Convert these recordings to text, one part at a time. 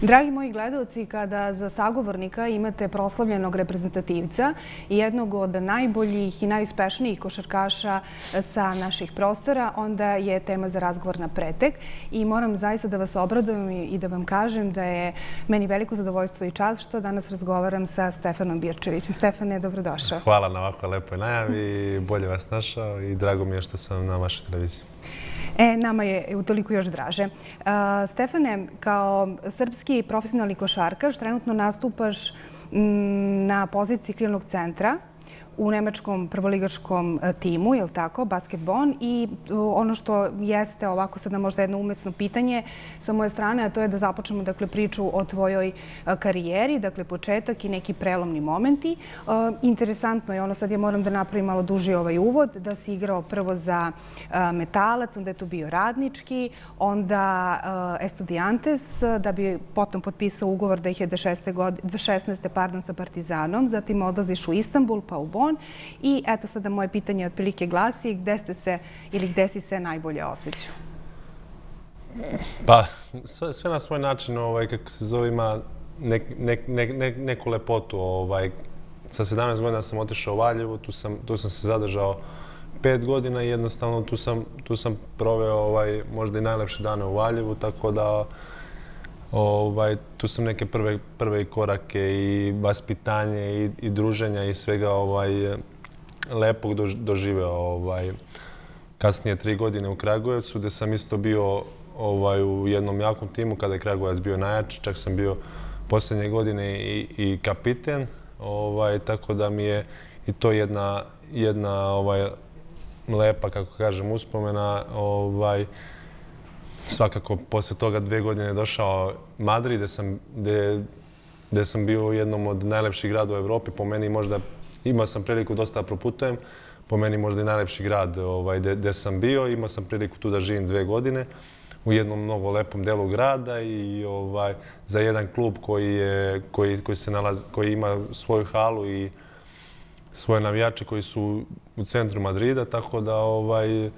Dragi moji gledalci, kada za sagovornika imate proslavljenog reprezentativca i jednog od najboljih i najuspešnijih košarkaša sa naših prostora, onda je tema za razgovor na pretek. I moram zaista da vas obradujem i da vam kažem da je meni veliko zadovoljstvo i čast što danas razgovaram sa Stefanom Birčevićem. Stefane, dobrodošao. Hvala na ovako lepoj najavi. Bolje vas našao i drago mi je što sam na vašoj televiziji. E, nama je utoliko još draže. E, Stefane, kao srpski profesionalni košarkaš, trenutno nastupaš mm, na poziciji krilnog centra u nemačkom prvoligačkom e, timu, je li tako, basketbon. I e, ono što jeste ovako sada možda jedno umesno pitanje sa moje strane, a to je da započnemo dakle, priču o tvojoj e, karijeri, dakle početak i neki prelomni momenti. Interesantno je ono, sad ja moram da napravim malo duži ovaj uvod, da si igrao prvo za metalac, onda je tu bio radnički, onda estudiantes, da bi potom potpisao ugovor 2016. sa Partizanom, zatim odlaziš u Istanbul pa u Bonn, telefon. I eto sada moje pitanje otprilike glasi, gde ste se ili gde si se najbolje osjećao? Pa, sve na svoj način, ovaj, kako se zove, ima nek, nek, nek, neku lepotu. Ovaj. Sa 17 godina sam otišao u Valjevo, tu sam tu sam se zadržao pet godina i jednostavno tu sam proveo ovaj, možda i najlepše dane u Valjevu, tako da ovaj, tu sam neke prve, prve korake i vaspitanje i, i druženja i svega ovaj, lepog doživeo. Ovaj. Kasnije tri godine u Kragujevcu gde sam isto bio ovaj, u jednom jakom timu kada je Kragujevac bio najjači, čak sam bio posljednje godine i, i kapiten, ovaj, tako da mi je i to jedna, jedna ovaj, lepa, kako kažem, uspomena. Ovaj, svakako posle toga dve godine je došao Madrid, gde sam, gde, gde sam bio u jednom od najlepših grada u Evropi. Po meni možda imao sam priliku dosta da proputujem. Po meni možda i najlepši grad ovaj, gde, gde sam bio. Imao sam priliku tu da živim dve godine u jednom mnogo lepom delu grada i ovaj za jedan klub koji je koji koji se nalazi koji ima svoju halu i svoje navijače koji su u centru Madrida tako da ovaj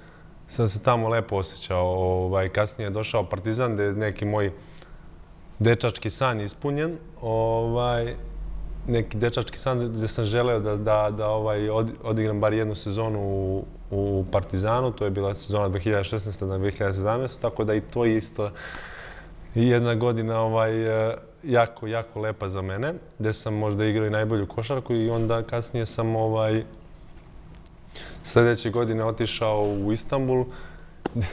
sam se tamo lepo osjećao. Ovaj, kasnije je došao Partizan, gde je neki moj dečački san ispunjen. Ovaj, neki dečački san gde sam želeo da, da, da ovaj, odigram bar jednu sezonu u, u Partizanu. To je bila sezona 2016. na 2017. Tako da i to je isto jedna godina ovaj, jako, jako lepa za mene. Gde sam možda igrao i najbolju košarku i onda kasnije sam ovaj, sljedeće godine otišao u Istanbul,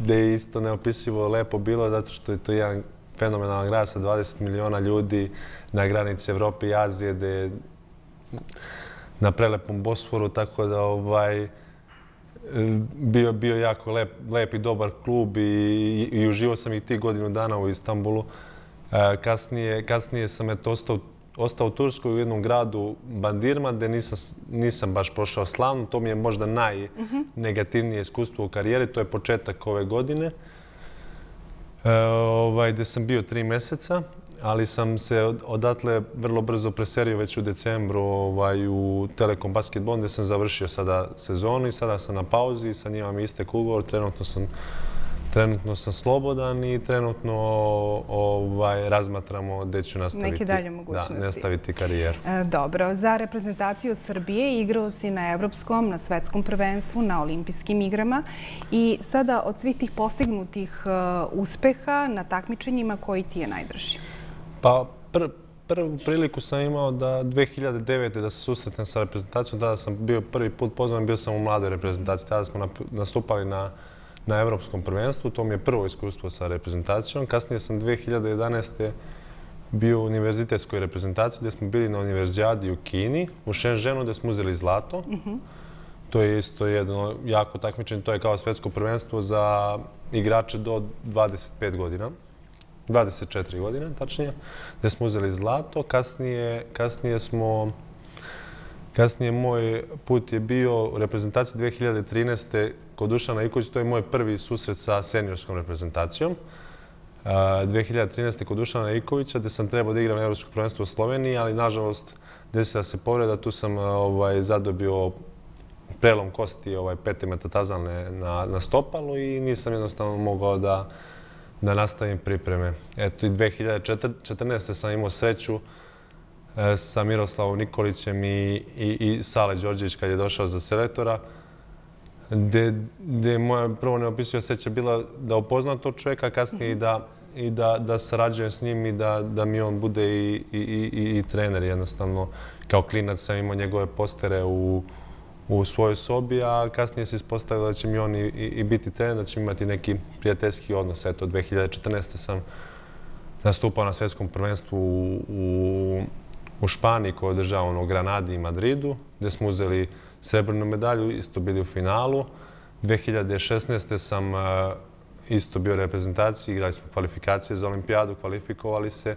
gdje je isto neopisivo lepo bilo, zato što je to jedan fenomenalan grad sa 20 miliona ljudi na granici Evrope i Azije, gdje je na prelepom Bosforu, tako da ovaj, bio bio jako lep, lep i dobar klub i, i, uživao sam i ti godinu dana u Istanbulu. E, kasnije, kasnije sam eto ostao ostao u Turskoj u jednom gradu Bandirma gde nisam, nisam baš prošao slavno. To mi je možda najnegativnije iskustvo u karijeri. To je početak ove godine. E, ovaj, gde sam bio tri meseca, ali sam se odatle vrlo brzo preserio već u decembru ovaj, u Telekom Basketball gde sam završio sada sezonu i sada sam na pauzi i sa njima mi istek ugovor. Trenutno sam Trenutno sam slobodan i trenutno ovaj, razmatramo gde ću nastaviti, Neke dalje mogućnosti. Da, nastaviti karijeru. E, dobro, za reprezentaciju Srbije igrao si na evropskom, na svetskom prvenstvu, na olimpijskim igrama i sada od svih tih postignutih uh, uspeha na takmičenjima koji ti je najdrži? Pa pr prvu priliku sam imao da 2009. da se susretnem sa reprezentacijom, tada sam bio prvi put pozvan, bio sam u mladoj reprezentaciji, tada smo nastupali na na evropskom prvenstvu. To mi je prvo iskustvo sa reprezentacijom. Kasnije sam 2011. bio u univerzitetskoj reprezentaciji gdje smo bili na univerzijadi u Kini, u Shenzhenu gdje smo uzeli zlato. To je isto jedno jako takmičenje. To je kao svetsko prvenstvo za igrače do 25 godina. 24 godine, tačnije, gdje smo uzeli zlato. Kasnije, kasnije smo... Kasnije moj put je bio u reprezentaciji 2013 kod Dušana Iković, to je moj prvi susret sa seniorskom reprezentacijom. 2013. kod Dušana Ikovića, gde sam trebao da igram Evropsko prvenstvo u Sloveniji, ali nažalost desila se povreda, tu sam ovaj, zadobio prelom kosti ovaj, pete metatazalne na, na stopalu i nisam jednostavno mogao da, da nastavim pripreme. Eto i 2014. sam imao sreću E, sa Miroslavom Nikolićem i, i, i Sale Đorđević kad je došao za selektora, gde, je moja prvo neopisio sreća bila da upoznam tog čovjeka, kasnije i da, i da, da sarađujem s njim i da, da mi on bude i, i, i, i trener jednostavno. Kao klinac sam imao njegove postere u, u svojoj sobi, a kasnije se ispostavilo da će mi on i, i biti trener, da će imati neki prijateljski odnos. Eto, 2014. sam nastupao na svjetskom prvenstvu u, u, u Španiji koja je održavano u Granadi i Madridu, gdje smo uzeli srebrnu medalju, isto bili u finalu. 2016. sam e, isto bio u reprezentaciji, igrali smo kvalifikacije za olimpijadu, kvalifikovali se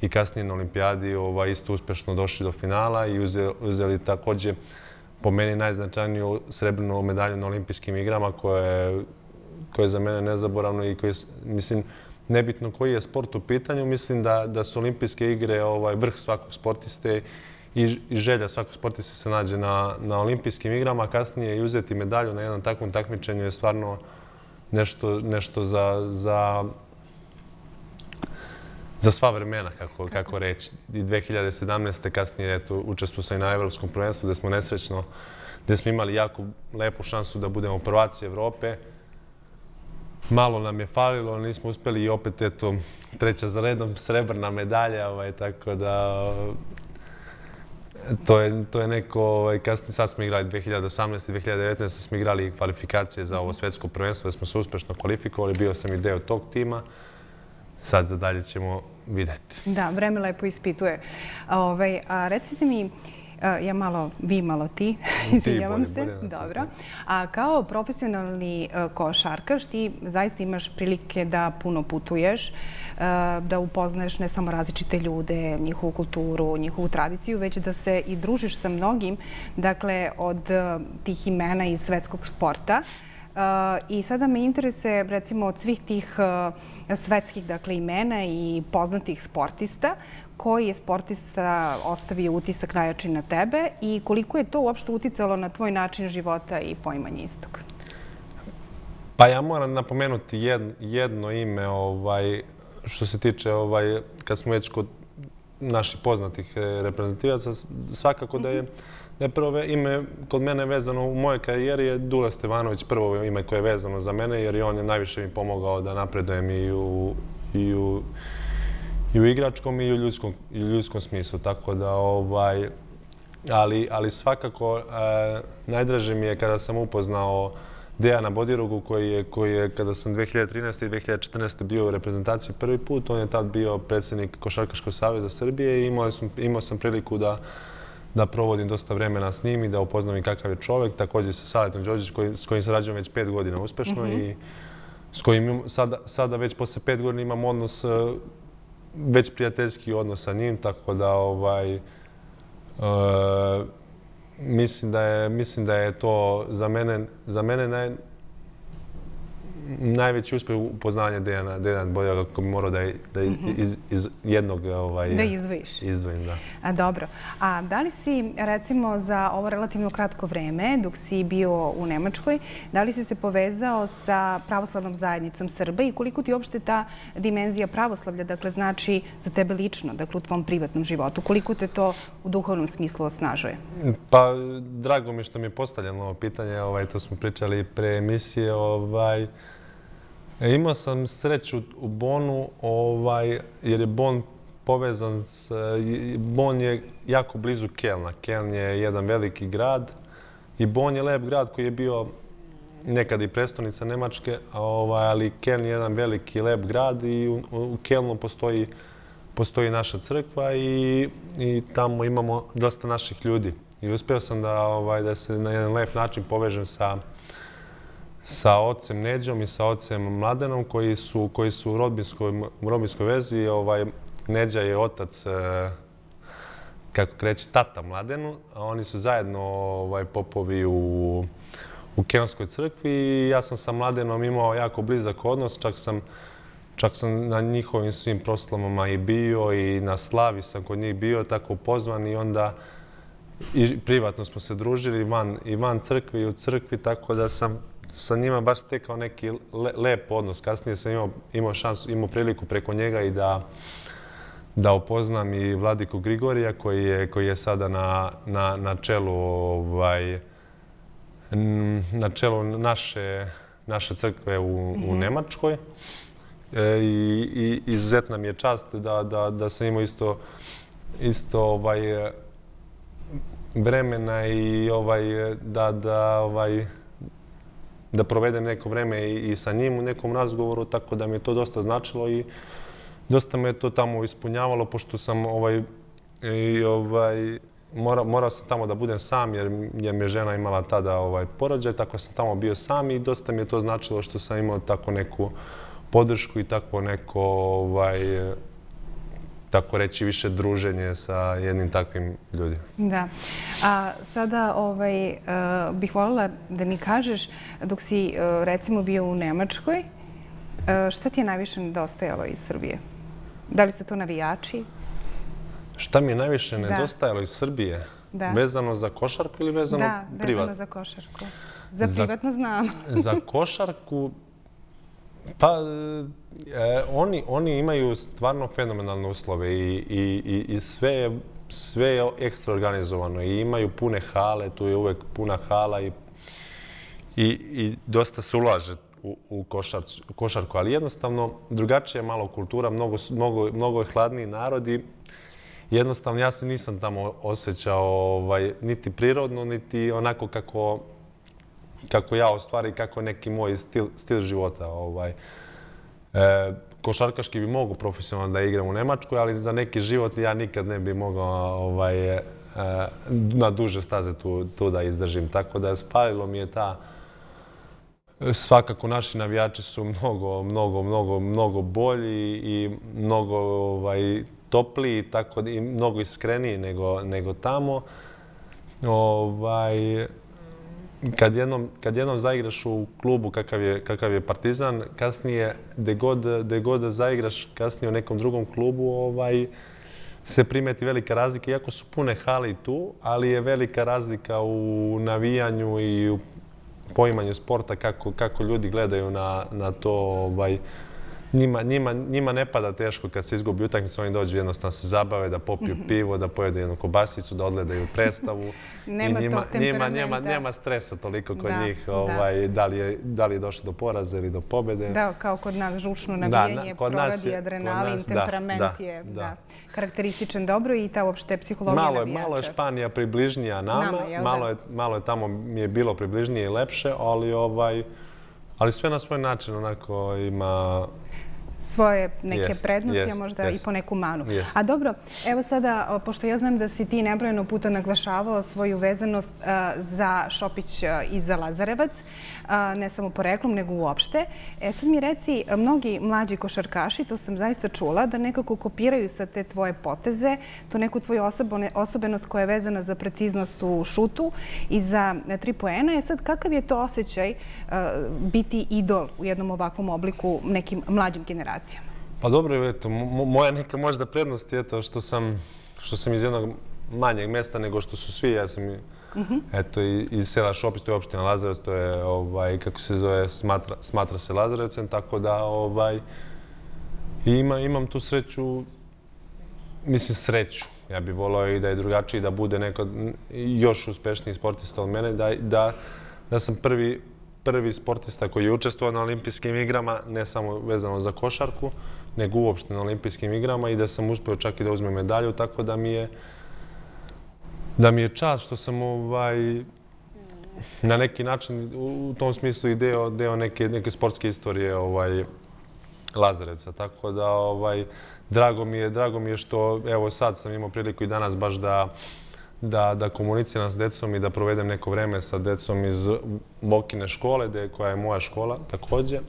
i kasnije na olimpijadi ovaj, isto uspešno došli do finala i uzeli, uzeli također po meni najznačajniju srebrnu medalju na olimpijskim igrama koja je, koja je za mene nezaboravno i koja je, mislim, nebitno koji je sport u pitanju, mislim da, da su olimpijske igre ovaj, vrh svakog sportiste i, i želja svakog sportiste se nađe na, na olimpijskim igrama, kasnije i uzeti medalju na jednom takvom takmičenju je stvarno nešto, nešto za, za, za sva vremena, kako, kako reći. I 2017. kasnije eto, učestvu sam i na Evropskom prvenstvu gdje smo nesrećno, gdje smo imali jako lepu šansu da budemo prvaci Evrope. Malo nam je falilo, nismo uspeli i opet eto, treća za redom srebrna medalja, ovaj, tako da to je, to je neko, ovaj, kasnije sad smo igrali 2018. i 2019. smo igrali kvalifikacije za ovo svetsko prvenstvo, da smo se uspešno kvalifikovali, bio sam i deo tog tima. Sad za dalje ćemo videti. Da, vreme lepo ispituje. Ove, ovaj, a recite mi, Ja malo, vi malo ti, izvinjavam se. Dobro. A kao profesionalni košarkaš, ti zaista imaš prilike da puno putuješ, da upoznaješ ne samo različite ljude, njihovu kulturu, njihovu tradiciju, već da se i družiš sa mnogim, dakle, od tih imena iz svetskog sporta. I sada me interesuje, recimo, od svih tih svetskih dakle, imena i poznatih sportista, koji je sportista ostavio utisak najjači na tebe i koliko je to uopšte uticalo na tvoj način života i poimanje istog? Pa ja moram napomenuti jedno ime ovaj, što se tiče, ovaj, kad smo već kod naših poznatih eh, reprezentativaca, svakako da je da je prvo ime kod mene vezano u mojoj karijeri je Dule Stevanović, prvo ime koje je vezano za mene, jer i on je najviše mi pomogao da napredujem i u, i u, i u igračkom i u ljudskom, i u ljudskom smislu. Tako da, ovaj, ali, ali svakako, eh, najdraže mi je kada sam upoznao Dejana Bodirogu, koji je, koji je kada sam 2013. i 2014. bio u reprezentaciji prvi put, on je tad bio predsjednik Košarkaškog savjeza Srbije i imao sam, imao sam priliku da, da provodim dosta vremena s njim i da upoznam i kakav je čovjek. Također sa Saletom Đorđević s kojim sarađujem već pet godina uspešno mhm. i s kojim sada, sada već posle pet godina imam odnos, e, već prijateljski odnos sa njim, tako da ovaj, uh, mislim, da je, mislim da je to za mene, za mene naj, najveći uspjeh upoznanja Dejana, Dejana Boljega kako bi morao da, da mhm. iz, iz jednog ovaj, da izdvojiš. Izdvojim, da. A, dobro. A da li si, recimo, za ovo relativno kratko vreme, dok si bio u Nemačkoj, da li si se povezao sa pravoslavnom zajednicom Srba i koliko ti uopšte ta dimenzija pravoslavlja, dakle, znači za tebe lično, dakle, u tvom privatnom životu? Koliko te to u duhovnom smislu osnažuje? Pa, drago mi što mi je postavljeno ovo pitanje, ovaj, to smo pričali pre emisije, ovaj, E, imao sam sreću u Bonu, ovaj, jer je Bon povezan s... E, bon je jako blizu Kelna. Keln je jedan veliki grad i Bon je lep grad koji je bio nekad i prestonica Nemačke, ovaj, ali Keln je jedan veliki lep grad i u, u Kelnu postoji, postoji naša crkva i, i tamo imamo dosta naših ljudi. I uspio sam da, ovaj, da se na jedan lep način povežem sa sa ocem Neđom i sa ocem Mladenom koji su, koji su u rodbinskoj, u rodbinskoj vezi. Ovaj, Neđa je otac, e, kako kreće, tata Mladenu, a oni su zajedno ovaj, popovi u, u Kenonskoj crkvi i ja sam sa Mladenom imao jako blizak odnos, čak sam Čak sam na njihovim svim proslamama i bio i na slavi sam kod njih bio tako pozvan i onda i privatno smo se družili van, i van crkve i u crkvi, tako da sam sa njima baš stekao neki lep odnos. Kasnije sam imao, imao šansu, imao priliku preko njega i da da upoznam i Vladiku Grigorija koji je, koji je sada na, na, na čelu ovaj, na čelu naše, naše crkve u, u mhm. Nemačkoj. E, i, i izuzetna mi je čast da, da, da sam imao isto, isto ovaj, vremena i ovaj, da, da, ovaj, da provedem neko vreme i, i sa njim u nekom razgovoru, tako da mi je to dosta značilo i dosta me to tamo ispunjavalo, pošto sam ovaj, i, ovaj, mora, morao sam tamo da budem sam, jer, jer mi je žena imala tada ovaj, porođaj, tako sam tamo bio sam i dosta mi je to značilo što sam imao tako neku podršku i tako neko, ovaj, tako reći, više druženje sa jednim takvim ljudima. Da. A sada ovaj, uh, bih voljela da mi kažeš, dok si uh, recimo bio u Nemačkoj, uh, šta ti je najviše nedostajalo iz Srbije? Da li su to navijači? Šta mi je najviše nedostajalo iz Srbije? Vezano za košarku ili vezano privatno? Da, vezano za košarku. Za privatno znam. Za košarku, pa e, oni, oni imaju stvarno fenomenalne uslove i, i, i sve je sve je ekstra organizovano i imaju pune hale, tu je uvek puna hala i, i, i dosta se ulaže u, u košarku, ali jednostavno drugačija je malo kultura, mnogo, mnogo, mnogo je hladniji narod i jednostavno ja se nisam tamo osjećao ovaj, niti prirodno, niti onako kako, kako ja ostvari, kako neki moj stil, stil života. Ovaj. E, košarkaški bi mogu profesionalno da igram u Nemačkoj, ali za neki život ja nikad ne bi mogao ovaj, e, na duže staze tu, tu da izdržim. Tako da spalilo mi je ta Svakako naši navijači su mnogo, mnogo, mnogo, mnogo bolji i mnogo ovaj, topliji tako, i mnogo iskreniji nego, nego tamo. Ovaj, kad, jednom, kad jednom zaigraš u klubu kakav je, kakav je Partizan, kasnije, de god, de god zaigraš kasnije u nekom drugom klubu, ovaj, se primeti velika razlika, iako su pune hali tu, ali je velika razlika u navijanju i u poimanju sporta, kako, kako ljudi gledaju na, na to. Ovaj, njima, njima, njima ne pada teško kad se izgubi utakmicu, oni dođu jednostavno se zabave, da popiju mhm. pivo, da pojedu jednu kobasicu, da odgledaju predstavu. nema I njima, tog njima, njima, nema stresa toliko kod da, njih, ovaj, da. li je, da li je došlo do poraza ili do pobjede. Da, kao kod nas žučno nabijenje, proradi je, adrenalin, nas, temperament da, je da. Da, karakterističan dobro i ta uopšte psihologija malo je, Malo je Španija približnija nama, nama malo, je, malo je tamo mi je bilo približnije i lepše, ali ovaj, ali sve na svoj način onako ima svoje neke prednosti, a možda i po neku manu. A dobro, evo sada, pošto ja znam da si ti nebrojeno puta naglašavao svoju vezanost za Šopić i za Lazarevac, ne samo po reklom, nego uopšte. E sad mi reci, mnogi mlađi košarkaši, to sam zaista čula, da nekako kopiraju sa te tvoje poteze, to neku tvoju osobenost koja je vezana za preciznost u šutu i za tri poena. E sad, kakav je to osjećaj biti idol u jednom ovakvom obliku nekim mlađim generacijama? Generacijama? Pa dobro, eto, moja neka možda prednost je to što sam, što sam iz jednog manjeg mjesta nego što su svi. Ja sam mhm. eto, iz sela Šopić, to je opština Lazarevac, to je, ovaj, kako se zove, smatra, smatra se Lazarevcem, tako da ovaj, ima, imam tu sreću, mislim sreću. Ja bih volao i da je drugačiji, da bude neko još uspešniji sportista od mene, da, da, da sam prvi, prvi sportista koji je učestvovao na olimpijskim igrama, ne samo vezano za košarku, nego uopšte na olimpijskim igrama i da sam uspio čak i da uzmem medalju, tako da mi je da mi je čast što sam ovaj, na neki način u tom smislu i deo, deo neke, neke sportske istorije ovaj, Lazareca. Tako da ovaj, drago, mi je, drago mi je što evo sad sam imao priliku i danas baš da da, da komuniciram s decom i da provedem neko vreme sa decom iz Vokine škole, gde, koja je moja škola takođe.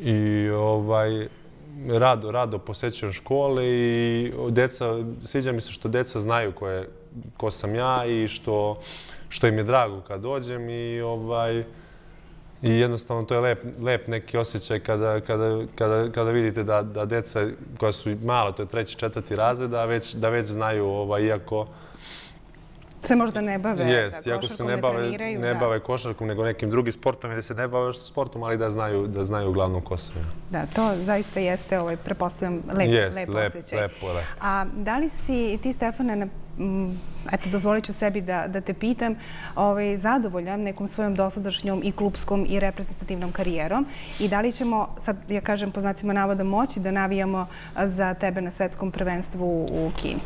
I ovaj, rado, rado posećujem škole i deca, sviđa mi se što deca znaju ko, je, ko sam ja i što, što im je drago kad dođem i ovaj, I jednostavno to je lep, lep neki osjećaj kada, kada, kada, kada vidite da, da deca koja su mala, to je treći, četvrti razred, da već, da već znaju, ovaj, iako, se možda ne bave Jest, iako se ne bave, ne bave košarkom, nego nekim drugim sportom ili se ne bave sportom, ali da znaju, da znaju uglavnom ko se. Da, to zaista jeste, ovaj, prepostavljam, lep, jest, lep, lep osjećaj. Lepo, lepo. A da li si ti, Stefane, na, eto, dozvolit ću sebi da, da te pitam, ovaj, zadovoljan nekom svojom dosadašnjom i klubskom i reprezentativnom karijerom i da li ćemo, sad ja kažem po znacima navoda, moći da navijamo za tebe na svetskom prvenstvu u Kini?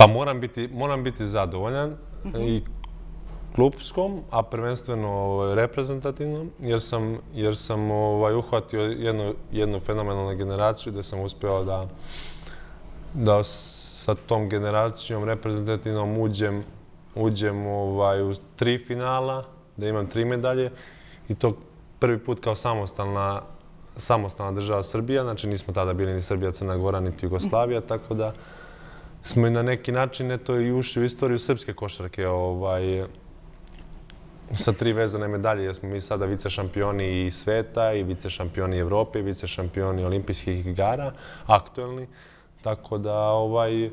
Pa moram biti, moram biti zadovoljan i klubskom, a prvenstveno ovaj, reprezentativnom, jer sam, jer sam ovaj, uhvatio jednu, jednu fenomenalnu generaciju gdje sam uspio da, da sa tom generacijom reprezentativnom uđem, uđem ovaj, u tri finala, da imam tri medalje i to prvi put kao samostalna samostalna država Srbija, znači nismo tada bili ni Srbija, Crna Gora, niti Jugoslavija, tako da smo i na neki način eto, i ušli u istoriju srpske košarke ovaj, sa tri vezane medalje, jer smo mi sada vice šampioni i sveta, i vice šampioni Evrope, i vice šampioni olimpijskih igara, aktuelni. Tako da ovaj,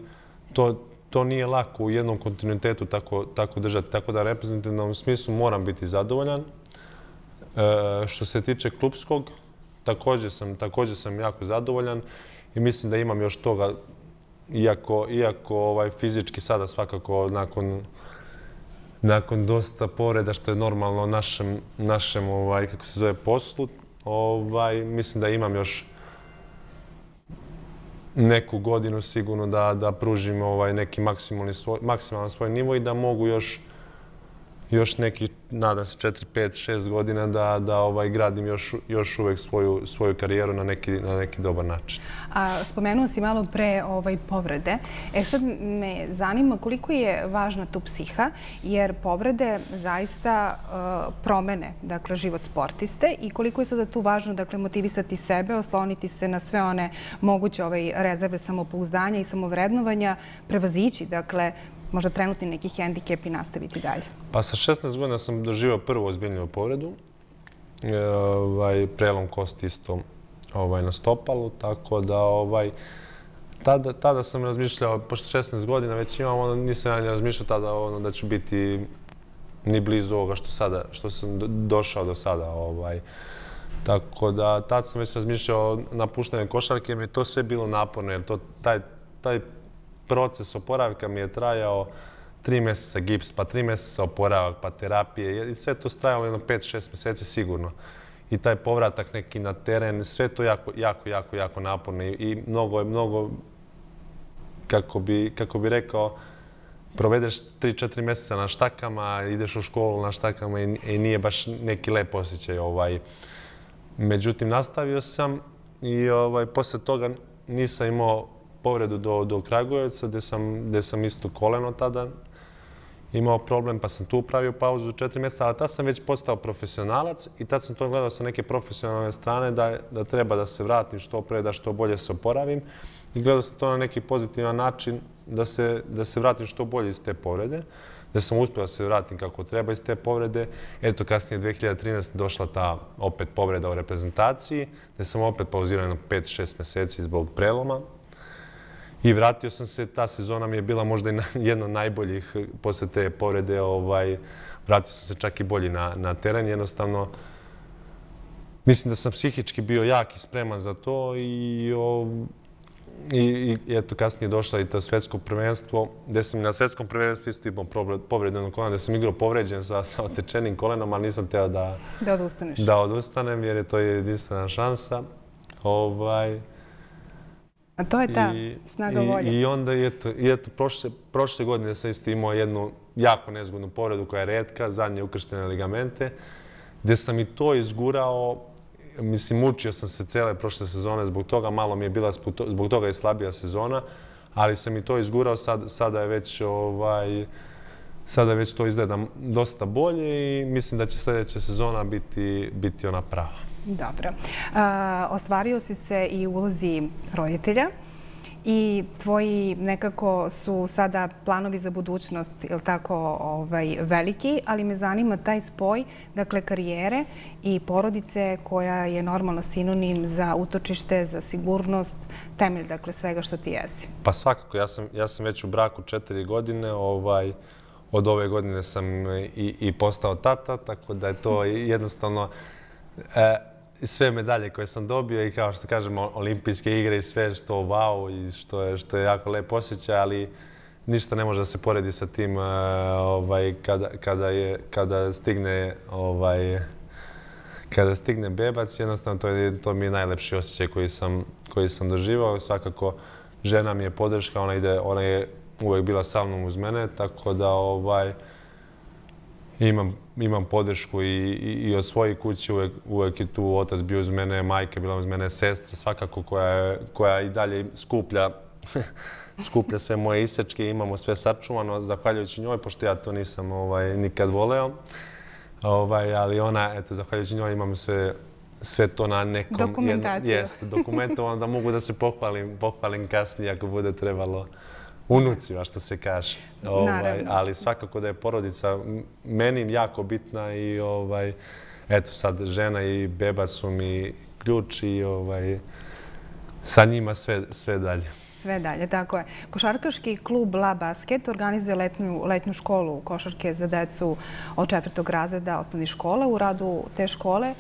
to, to nije lako u jednom kontinuitetu tako, tako držati. Tako da reprezentativnom smislu moram biti zadovoljan. E, što se tiče klubskog, također sam, također sam jako zadovoljan i mislim da imam još toga iako, iako ovaj, fizički sada svakako nakon, nakon dosta poreda što je normalno našem, našem ovaj, kako se zove, poslu, ovaj, mislim da imam još neku godinu sigurno da, da pružim ovaj, neki maksimalni svoj, maksimalan svoj nivo i da mogu još još neki, nadam se, 4, 5, 6 godina da, da ovaj, gradim još, još uvek svoju, svoju karijeru na neki, na neki dobar način. A, spomenuo si malo pre ovaj, povrede. E sad me zanima koliko je važna tu psiha, jer povrede zaista uh, promene dakle, život sportiste i koliko je sada tu važno dakle, motivisati sebe, osloniti se na sve one moguće ovaj, rezerve samopouzdanja i samovrednovanja, prevazići dakle, možda trenutni neki hendikep i nastaviti dalje? Pa sa 16 godina sam doživao prvu ozbiljniju povredu. E, ovaj, prelom kosti isto ovaj, na stopalu, tako da ovaj, tada, tada sam razmišljao, pošto 16 godina već imam, nisam ja razmišljao tada ono, da ću biti ni blizu ovoga što, sada, što sam došao do sada. Ovaj. Tako da tad sam već razmišljao napuštanje košarke, mi je to sve bilo naporno, jer to, taj, taj proces oporavka mi je trajao tri mjeseca gips, pa tri mjeseca oporavak, pa terapije. I sve to trajalo jedno pet, šest mjeseci sigurno. I taj povratak neki na teren, sve to jako, jako, jako, jako naporno. I, i mnogo je, mnogo, kako bi, kako bi rekao, provedeš tri, četiri mjeseca na štakama, ideš u školu na štakama i, i nije baš neki lep osjećaj. Ovaj. Međutim, nastavio sam i ovaj, posle toga nisam imao povredu do, do Kragujevca, gde sam, gde sam isto koleno tada imao problem, pa sam tu pravio pauzu četiri mjeseca, ali tad sam već postao profesionalac i tad sam to gledao sa neke profesionalne strane da, da treba da se vratim što pre, da što bolje se oporavim. I gledao sam to na neki pozitivan način da se, da se vratim što bolje iz te povrede da sam uspio da se vratim kako treba iz te povrede. Eto, kasnije 2013. došla ta opet povreda u reprezentaciji, gde sam opet pauzirao jedno 5-6 mjeseci zbog preloma. I vratio sam se, ta sezona mi je bila možda i jedna od najboljih posle te povrede. Ovaj, vratio sam se čak i bolji na, na teren. Jednostavno, mislim da sam psihički bio jak i spreman za to i, o, i, i eto, kasnije došla i to svetsko prvenstvo, gde sam na svetskom prvenstvu isto imao povredu na kolena, gde sam igrao povređen sa, sa otečenim kolenom, ali nisam teo da, da, odustaneš. da odustanem, jer je to jedinstvena šansa. Ovaj, A to je ta snaga volje. I onda je to, i eto, prošle, prošle godine sam isto imao jednu jako nezgodnu povredu koja je redka, zadnje ukrštene ligamente, gdje sam i to izgurao, mislim, mučio sam se cele prošle sezone zbog toga, malo mi je bila, zbog toga je slabija sezona, ali sam i to izgurao, sad, sada je već ovaj, sada već to izgleda dosta bolje i mislim da će sljedeća sezona biti, biti ona prava. Dobro. Ostvario si se i ulozi roditelja i tvoji nekako su sada planovi za budućnost ovaj, veliki, ali me zanima taj spoj dakle, karijere i porodice koja je normalno sinonim za utočište, za sigurnost, temelj dakle, svega što ti jesi. Pa svakako, ja sam već u braku četiri godine, ovaj, od ove godine sam i postao tata, tako da je to jednostavno e, sve medalje koje sam dobio i kao što kažemo olimpijske igre i sve što wow i što je, što je jako lep osjećaj, ali ništa ne može da se poredi sa tim eh, ovaj, kada, kada, je, kada stigne ovaj, kada stigne bebac, jednostavno to, je, to mi je najlepši osjećaj koji sam, koji sam doživao. Svakako, žena mi je podrška, ona, ide, ona je uvek bila sa mnom uz mene, tako da ovaj, imam, imam podršku i, i, i od svoje kuće, uvek, uvek je tu otac bio uz mene, majka bila uz mene, sestra svakako koja, koja i dalje skuplja skuplja sve moje isečke, imamo sve sačuvano, zahvaljujući njoj, pošto ja to nisam ovaj, nikad voleo. Ovaj, ali ona, eto, zahvaljujući njoj imam sve, sve to na nekom... Dokumentaciju. Jeste, dokumentovano da mogu da se pohvalim, pohvalim kasnije ako bude trebalo unucima, što se kaže. Ovaj, ali svakako da je porodica meni jako bitna i ovaj, eto sad žena i beba su mi ključ i ovaj, sa njima sve, sve dalje. Sve dalje, tako je. Košarkaški klub La Basket organizuje letnju, letnju školu košarke za decu od četvrtog razreda osnovnih škola. U radu te škole e,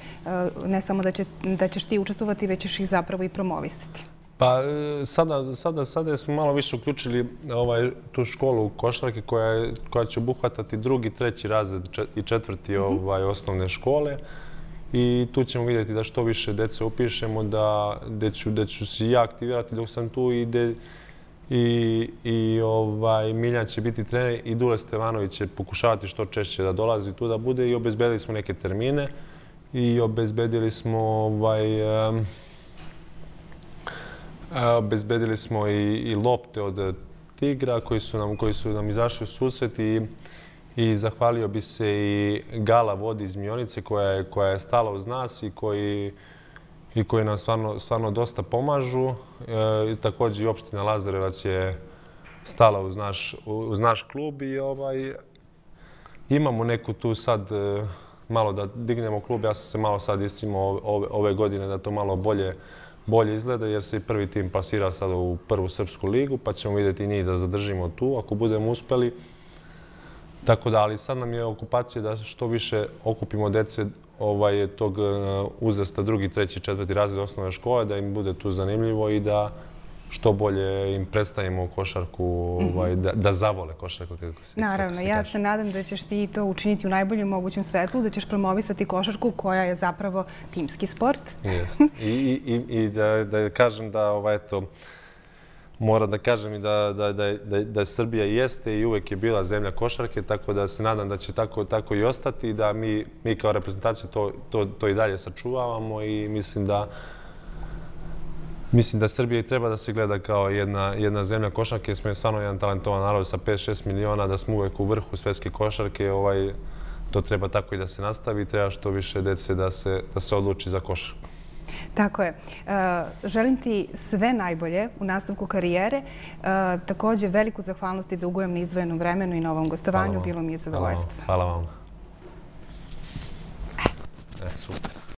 ne samo da, će, da ćeš ti učestvovati, već ćeš ih zapravo i promovisati. Pa e, sada, sada, sada smo malo više uključili ovaj, tu školu košarke koja, koja će obuhvatati drugi, treći razred i četvrti mhm. ovaj, osnovne škole. I tu ćemo vidjeti da što više dece upišemo, da, da, ću, da ću se ja aktivirati dok sam tu i, de, i, i ovaj, Miljan će biti trener i Dule Stevanović će pokušavati što češće da dolazi tu da bude i obezbedili smo neke termine i obezbedili smo ovaj, Bezbedili smo i i lopte od tigra koji su nam koji su nam izašli u susret i i zahvalio bi se i Gala vodi iz Mionice koja je koja je stala uz nas i koji i koji nam stvarno stvarno dosta pomažu. E, također i opština Lazarevac je stala uz naš uz naš klub i ovaj imamo neku tu sad e, malo da dignemo klub. Ja sam se malo sad istimo ove, ove godine da to malo bolje bolje izgleda jer se i prvi tim pasira sada u prvu srpsku ligu, pa ćemo vidjeti njih da zadržimo tu ako budemo uspeli. Tako da, ali sad nam je okupacija da što više okupimo dece ovaj, tog eh, uzrasta drugi, treći, četvrti razred osnovne škole, da im bude tu zanimljivo i da što bolje im predstavimo košarku, ovaj, da, da zavole košarku. Kako se, Naravno, kako se ja se nadam da ćeš ti to učiniti u najboljem mogućem svetlu, da ćeš promovisati košarku koja je zapravo timski sport. Jest. I, i, i da, da kažem da ovaj, eto, moram da kažem i da, da, da, da, da Srbija jeste i uvek je bila zemlja košarke, tako da se nadam da će tako, tako i ostati i da mi, mi kao reprezentacija to, to, to i dalje sačuvavamo i mislim da Mislim da Srbija i treba da se gleda kao jedna, jedna zemlja košarke. Smo je stvarno jedan talentovan narod sa 5-6 miliona, da smo uvek u vrhu svetske košarke. Ovaj, to treba tako i da se nastavi. Treba što više dece da se, da se odluči za košarku. Tako je. Uh, želim ti sve najbolje u nastavku karijere. Uh, također veliku zahvalnost i dugujem na izdvojenom vremenu i na ovom gostovanju. Bilo mi je zadovoljstvo. Hvala vam. Hvala vam. E, super.